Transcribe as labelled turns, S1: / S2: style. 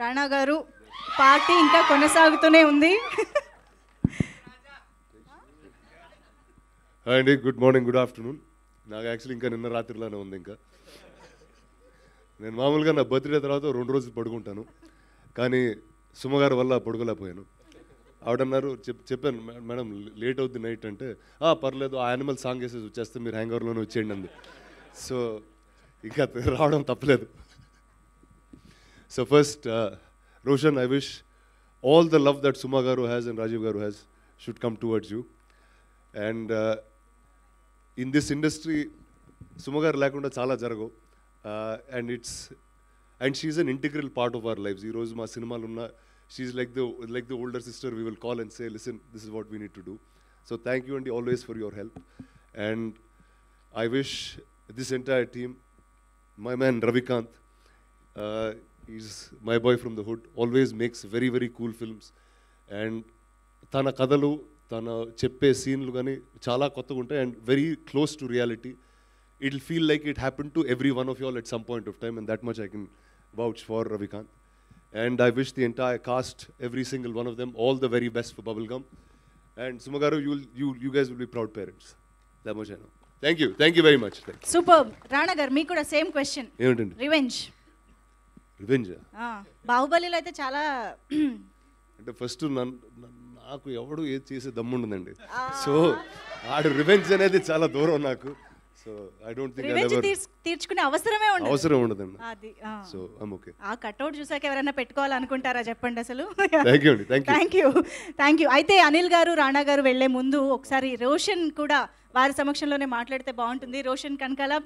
S1: రాణా గారు పార్టీ ఇంకా కొనసాగుతూనే ఉంది.
S2: హాయ్ అండి గుడ్ మార్నింగ్ గుడ్ ఆఫ్టర్నూన్. నాకు యాక్చువల్లీ ఇంకా నిన్న రాత్రిలోనే ఉంది ఇంకా. నేను మామూలుగా నా బర్త్డే తర్వాత రెండు రోజులు పడుకుంటాను. కానీ సుమ్మగారు వల్ల పడుకోలేకపోయాను. ఆవిడన్నారు చెప్ చెప్పాను మేడం లేట్ అవుద్ది నైట్ అంటే పర్లేదు ఆ యానిమల్ సాంగ్ వేసేసి వచ్చేస్తే మీరు హ్యాంగ్ ఓవర్లోనే వచ్చేయండి అంది. సో ఇంకా రావడం తప్పలేదు. So first, uh, Roshan, I wish all the love that Suma Garu has and Rajiv Garu has should come towards you. And uh, in this industry, Suma Garu lekunda chala jarago. Uh, and it's and she's an integral part of our lives. Heroes ma cinema lunna. She's like the like the older sister. We will call and say, listen, this is what we need to do. So thank you and always for your help. And I wish this entire team, my man Ravikant, uh, he's my boy from the hood, always makes very, very cool films. And తన కథలు తన చెప్పే సీన్లు కానీ చాలా కొత్తగా ఉంటాయి and very close to reality it feel like it happen to every one of you'll at some point of time and that much I can vouch for Ravikanth and I wish the entire cast every single one of them all the very best for bubble gum and సుమగారు you you you guys will be proud parents that much I know thank you thank you very much
S1: super Rana గారు మీకు కూడా same question
S2: ఏమిటండి
S1: revenge. బాహుబలిలో అయితే చాలా
S2: అంటే first నాకు ఎవడు ఏది చేసే దమ్ముండదండి. సో ఆడు రివెంజ్ అనేది చాలా దూరం నాకు. So I don't think
S1: revenge తీర్చుకునే అవసరమే ఉండదు.
S2: అవసరం ఉండదండి.
S1: అది.
S2: సో ఐమ్ ఓకే
S1: ఆ కట్అవుట్ చూసాక ఎవరైనా పెట్టుకోవాలనుకుంటారా చెప్పండి అసలు?
S2: థ్యాంక్ యూ అండి. Thank you
S1: thank you thank you అయితే అనిల్ గారు రాణా గారు వెళ్ళే ముందు ఒకసారి రోషన్ కూడా వారి సమక్షంలోనే మాట్లాడితే బాగుంటుంది. రోషన్ కనకాల